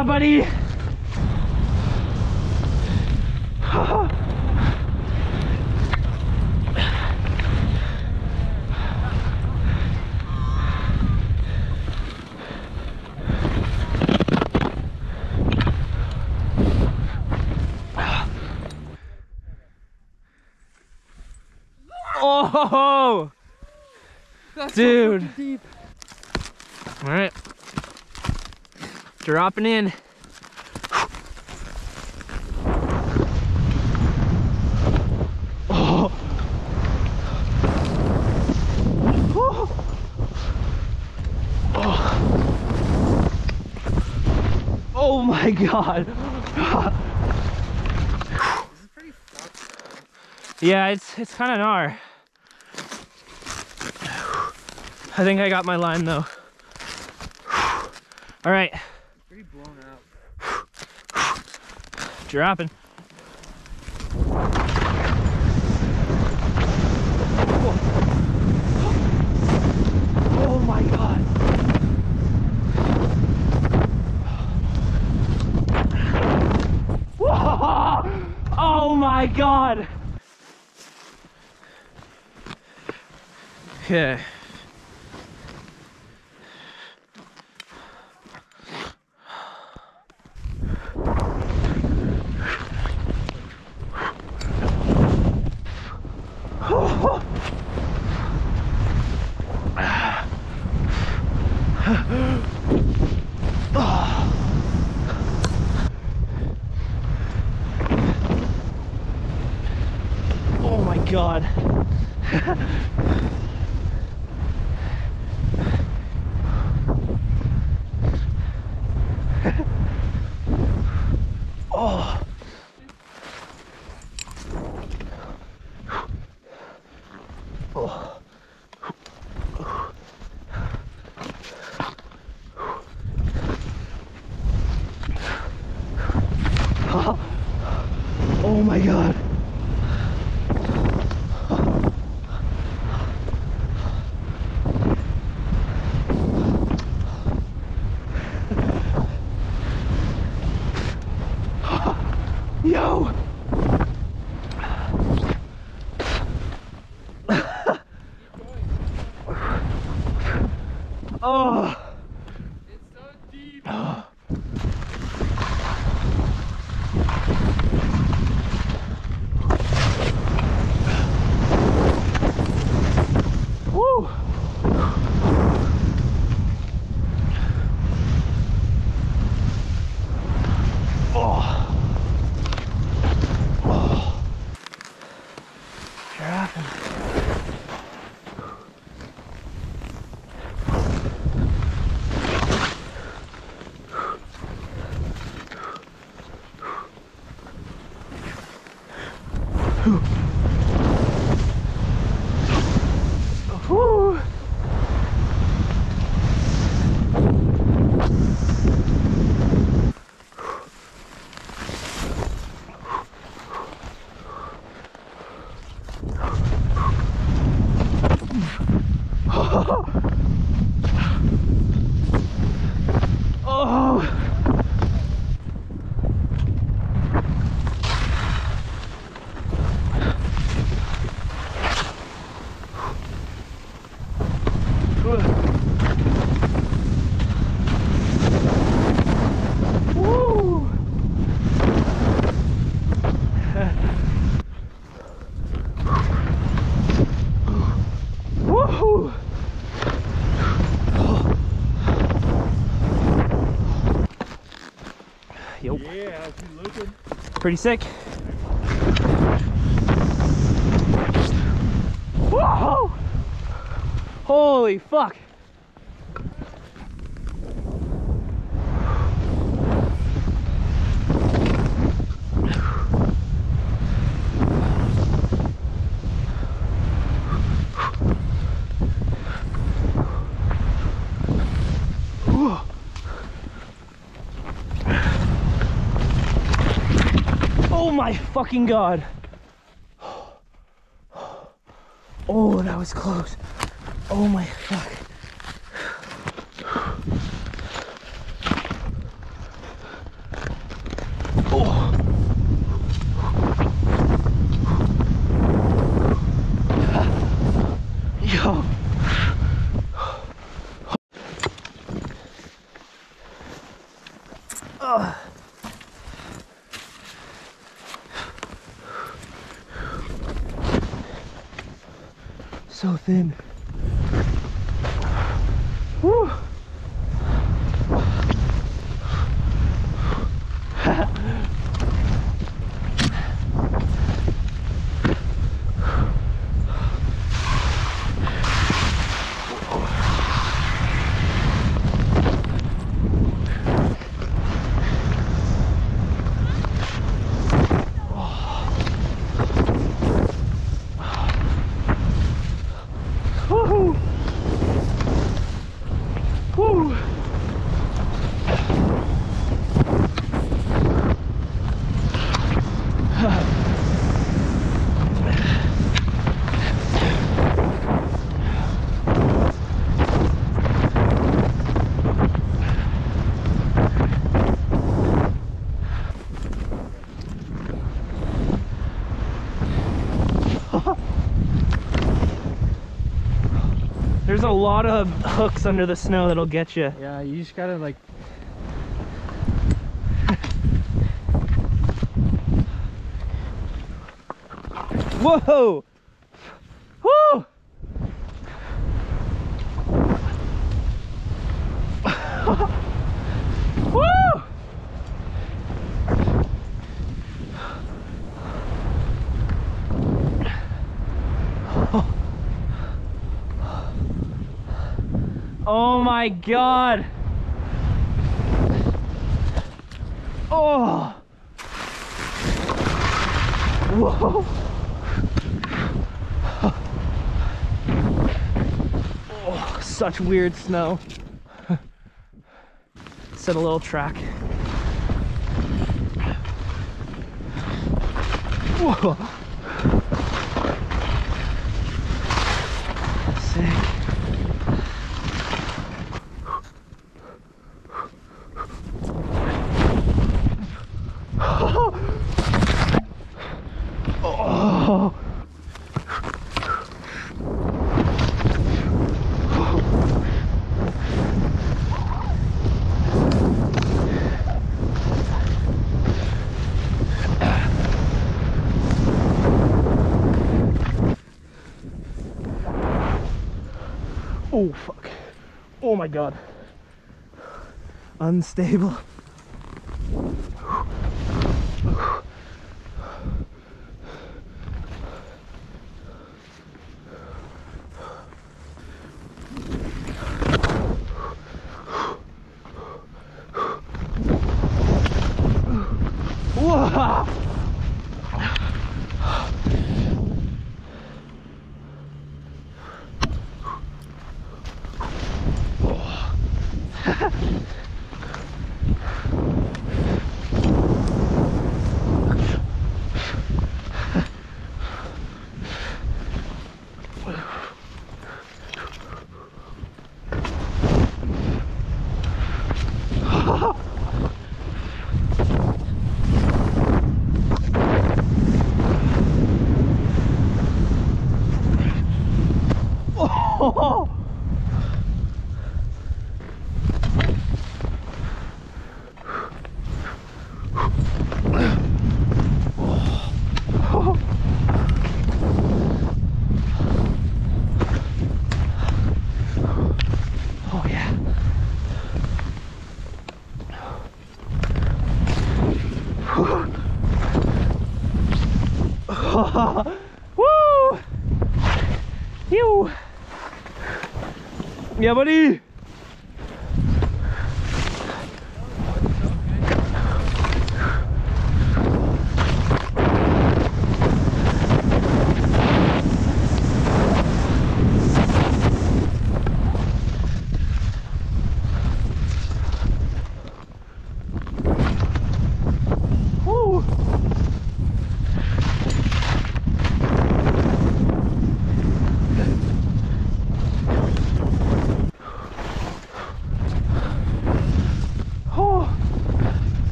Yeah, buddy. Oh, That's Dude. All right. Dropping in. Oh. Oh. Oh. Oh my god. This is pretty fucked. Yeah, it's it's kind of gnar. I think I got my line though. All right, dropping. Oh my god. Whoa! Oh my god. Okay. Oh my god. Oh, pretty sick. Whoa! Holy fuck! Oh my fucking God. Oh, that was close. Oh my fuck. Oh. Ugh. So thin. Woo. Woohoo! Woo! There's a lot of hooks under the snow that'll get you. Yeah, you just gotta like. Whoa! Woo! Woo! Oh my god! Oh! Whoa! Oh, such weird snow. Set a little track. Whoa. Sick. Oh. Oh fuck. Oh my god. Unstable. Whoa! Oh! Oh yeah. Woo! You. Yeah,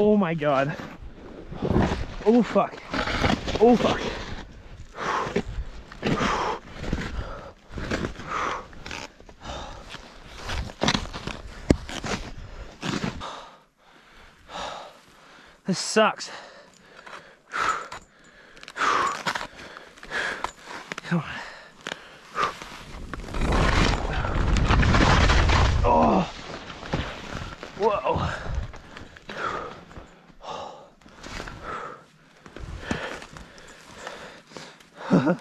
Oh my god. Oh fuck. Oh fuck. This sucks. Come on. Oh. Whoa. Oh.